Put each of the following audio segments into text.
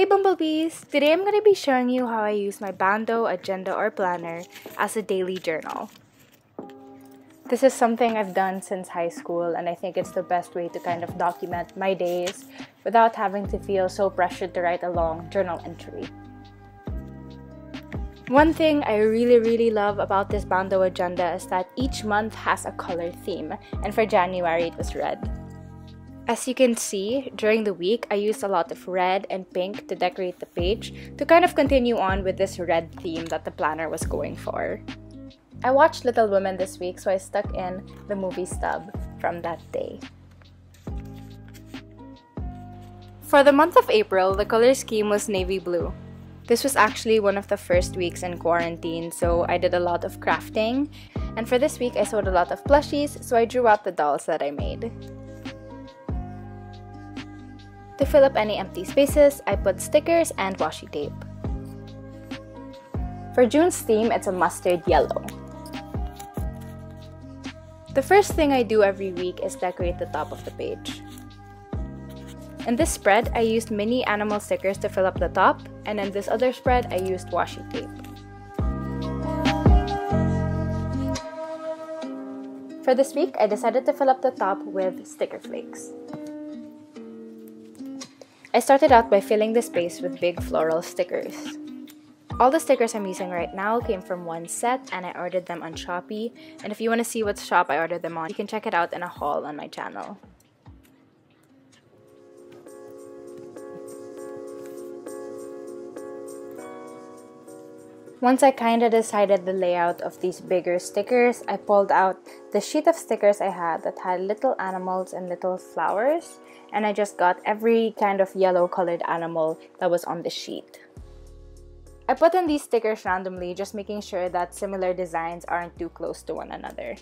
Hey Bumblebees! Today I'm going to be showing you how I use my Bando, agenda, or planner as a daily journal. This is something I've done since high school and I think it's the best way to kind of document my days without having to feel so pressured to write a long journal entry. One thing I really really love about this Bando agenda is that each month has a color theme and for January it was red. As you can see, during the week, I used a lot of red and pink to decorate the page to kind of continue on with this red theme that the planner was going for. I watched Little Women this week, so I stuck in the movie stub from that day. For the month of April, the color scheme was navy blue. This was actually one of the first weeks in quarantine, so I did a lot of crafting. And for this week, I sewed a lot of plushies, so I drew out the dolls that I made. To fill up any empty spaces, I put stickers and washi tape. For June's theme, it's a mustard yellow. The first thing I do every week is decorate the top of the page. In this spread, I used mini animal stickers to fill up the top, and in this other spread, I used washi tape. For this week, I decided to fill up the top with sticker flakes. I started out by filling the space with big floral stickers. All the stickers I'm using right now came from one set and I ordered them on Shopee. And if you want to see what shop I ordered them on, you can check it out in a haul on my channel. Once I kinda decided the layout of these bigger stickers, I pulled out the sheet of stickers I had that had little animals and little flowers, and I just got every kind of yellow colored animal that was on the sheet. I put in these stickers randomly, just making sure that similar designs aren't too close to one another.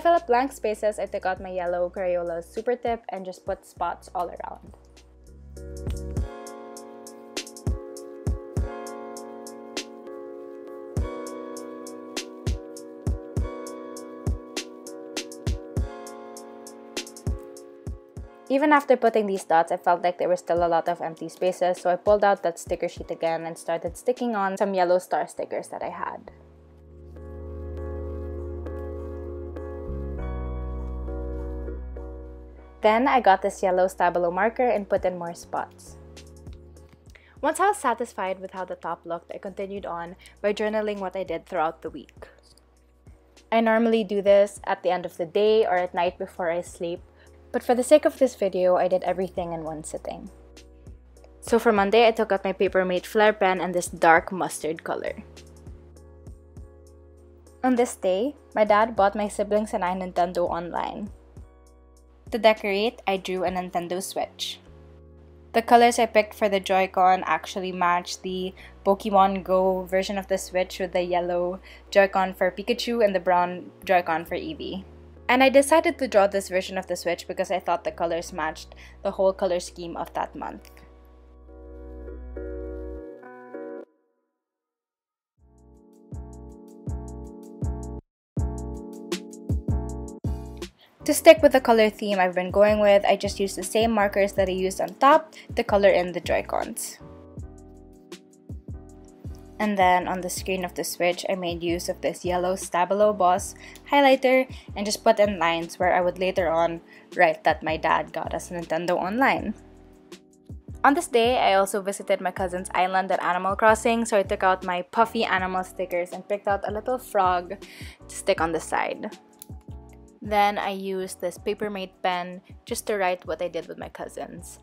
To fill up blank spaces, I took out my yellow Crayola Super Tip and just put spots all around. Even after putting these dots, I felt like there were still a lot of empty spaces, so I pulled out that sticker sheet again and started sticking on some yellow star stickers that I had. Then I got this yellow Stabilo marker and put in more spots. Once I was satisfied with how the top looked, I continued on by journaling what I did throughout the week. I normally do this at the end of the day or at night before I sleep, but for the sake of this video, I did everything in one sitting. So for Monday, I took out my Paper Papermate Flair pen and this dark mustard color. On this day, my dad bought my siblings and I Nintendo online. To decorate, I drew a Nintendo Switch. The colors I picked for the Joy-Con actually match the Pokemon Go version of the Switch with the yellow Joy-Con for Pikachu and the brown Joy-Con for Eevee. And I decided to draw this version of the Switch because I thought the colors matched the whole color scheme of that month. To stick with the color theme I've been going with, I just used the same markers that I used on top to color in the Joy-Cons. And then on the screen of the Switch, I made use of this yellow Stabilo Boss highlighter and just put in lines where I would later on write that my dad got us Nintendo Online. On this day, I also visited my cousin's island at Animal Crossing, so I took out my puffy animal stickers and picked out a little frog to stick on the side. Then I used this Papermate pen just to write what I did with my cousins.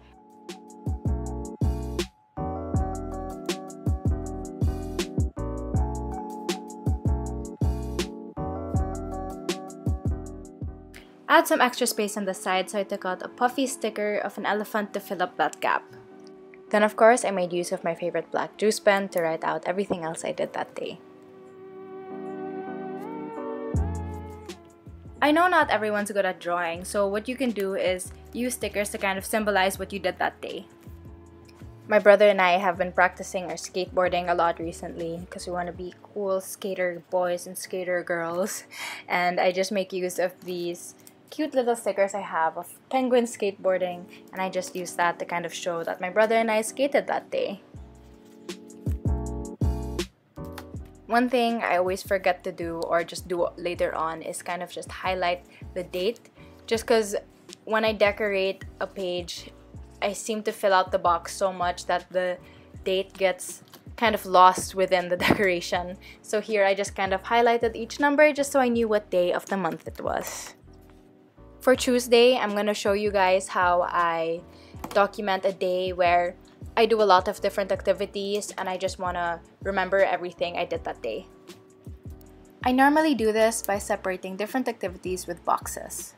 Add some extra space on the side so I took out a puffy sticker of an elephant to fill up that gap. Then of course I made use of my favorite black juice pen to write out everything else I did that day. I know not everyone's good at drawing, so what you can do is use stickers to kind of symbolize what you did that day. My brother and I have been practicing our skateboarding a lot recently because we want to be cool skater boys and skater girls. And I just make use of these cute little stickers I have of penguin skateboarding, and I just use that to kind of show that my brother and I skated that day. One thing I always forget to do or just do later on is kind of just highlight the date just because when I decorate a page, I seem to fill out the box so much that the date gets kind of lost within the decoration. So here I just kind of highlighted each number just so I knew what day of the month it was. For Tuesday, I'm going to show you guys how I document a day where I do a lot of different activities and I just want to remember everything I did that day. I normally do this by separating different activities with boxes.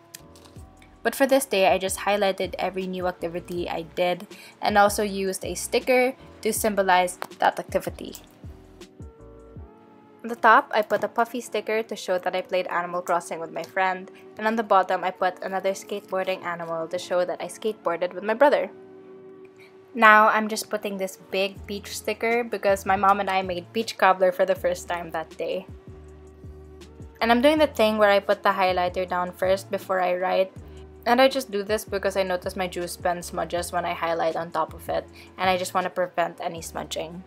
But for this day, I just highlighted every new activity I did and also used a sticker to symbolize that activity. On the top, I put a puffy sticker to show that I played Animal Crossing with my friend, and on the bottom, I put another skateboarding animal to show that I skateboarded with my brother. Now I'm just putting this big peach sticker because my mom and I made peach cobbler for the first time that day. And I'm doing the thing where I put the highlighter down first before I write. And I just do this because I notice my juice pen smudges when I highlight on top of it and I just want to prevent any smudging.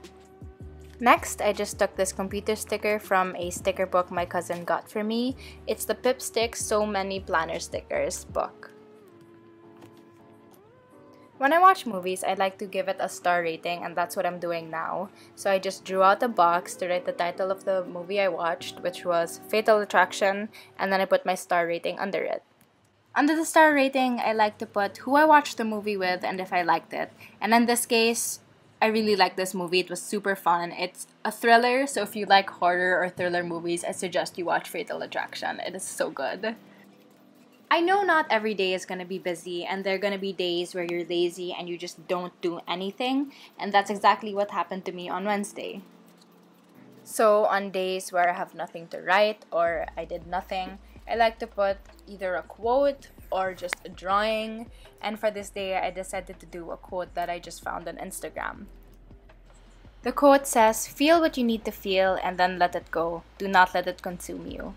Next, I just took this computer sticker from a sticker book my cousin got for me. It's the Pipsticks So Many Planner Stickers book. When I watch movies, I like to give it a star rating, and that's what I'm doing now. So I just drew out a box to write the title of the movie I watched, which was Fatal Attraction, and then I put my star rating under it. Under the star rating, I like to put who I watched the movie with and if I liked it. And in this case, I really like this movie. It was super fun. It's a thriller, so if you like horror or thriller movies, I suggest you watch Fatal Attraction. It is so good. I know not every day is going to be busy, and there are going to be days where you're lazy and you just don't do anything, and that's exactly what happened to me on Wednesday. So, on days where I have nothing to write or I did nothing, I like to put either a quote or just a drawing. And for this day, I decided to do a quote that I just found on Instagram. The quote says, Feel what you need to feel and then let it go. Do not let it consume you.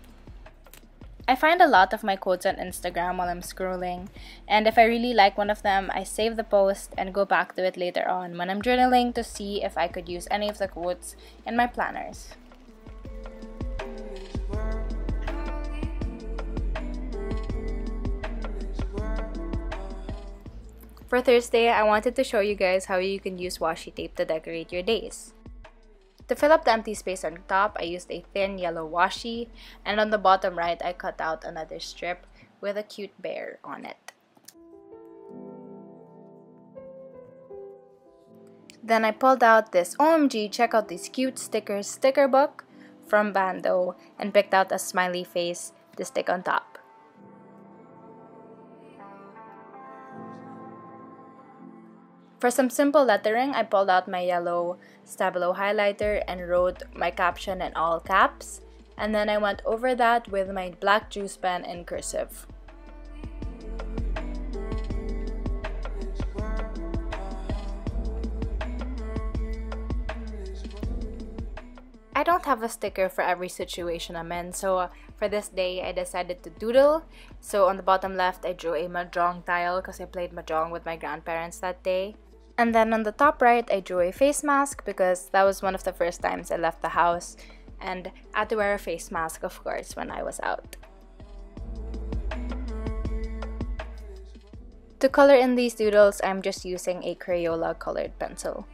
I find a lot of my quotes on Instagram while I'm scrolling, and if I really like one of them, I save the post and go back to it later on when I'm journaling to see if I could use any of the quotes in my planners. For Thursday, I wanted to show you guys how you can use washi tape to decorate your days. To fill up the empty space on top, I used a thin yellow washi, and on the bottom right, I cut out another strip with a cute bear on it. Then I pulled out this OMG check out these cute stickers sticker book from Bando and picked out a smiley face to stick on top. For some simple lettering, I pulled out my yellow Stabilo highlighter and wrote my caption in all caps. And then I went over that with my black juice pen in cursive. I don't have a sticker for every situation I'm in, so uh, for this day I decided to doodle. So on the bottom left, I drew a mahjong tile because I played mahjong with my grandparents that day. And then on the top right, I drew a face mask because that was one of the first times I left the house. And I had to wear a face mask, of course, when I was out. To color in these doodles, I'm just using a Crayola colored pencil.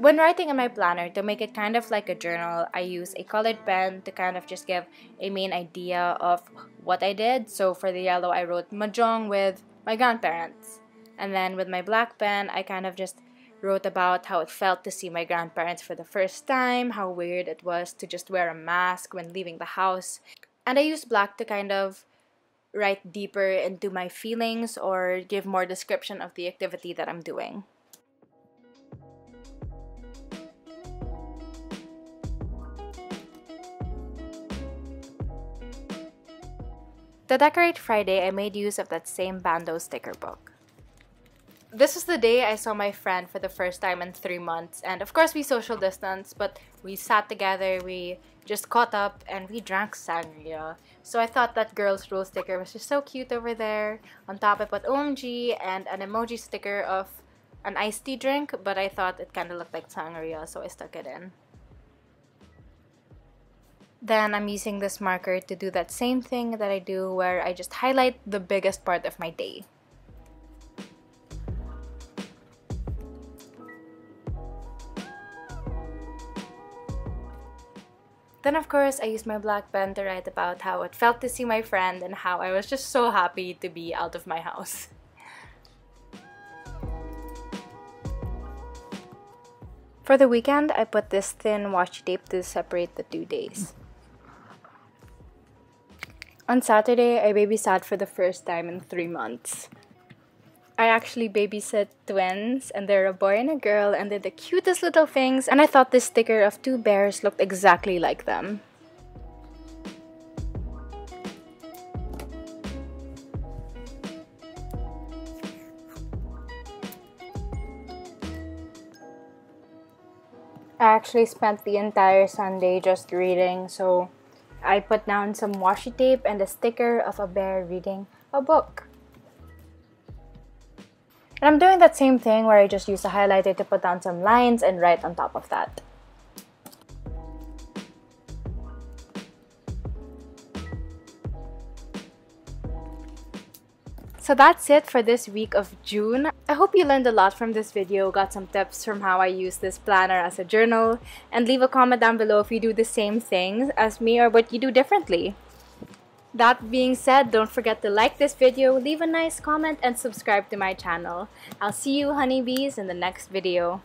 When writing in my planner, to make it kind of like a journal, I use a colored pen to kind of just give a main idea of what I did. So for the yellow, I wrote Mahjong with my grandparents. And then with my black pen, I kind of just wrote about how it felt to see my grandparents for the first time, how weird it was to just wear a mask when leaving the house. And I used black to kind of write deeper into my feelings or give more description of the activity that I'm doing. To decorate Friday, I made use of that same Bando sticker book. This was the day I saw my friend for the first time in three months, and of course we social distance, but we sat together, we just caught up, and we drank sangria. So I thought that girl's rule sticker was just so cute over there. On top I put OMG and an emoji sticker of an iced tea drink, but I thought it kind of looked like sangria, so I stuck it in. Then I'm using this marker to do that same thing that I do where I just highlight the biggest part of my day. Then of course I used my black pen to write about how it felt to see my friend and how I was just so happy to be out of my house. For the weekend, I put this thin washi tape to separate the two days. On Saturday, I babysat for the first time in three months. I actually babysit twins, and they're a boy and a girl, and they're the cutest little things, and I thought this sticker of two bears looked exactly like them. I actually spent the entire Sunday just reading, so I put down some washi tape and a sticker of a bear reading a book. And I'm doing that same thing where I just use a highlighter to put down some lines and write on top of that. So that's it for this week of June. I hope you learned a lot from this video, got some tips from how I use this planner as a journal, and leave a comment down below if you do the same things as me or what you do differently. That being said, don't forget to like this video, leave a nice comment, and subscribe to my channel. I'll see you honeybees in the next video.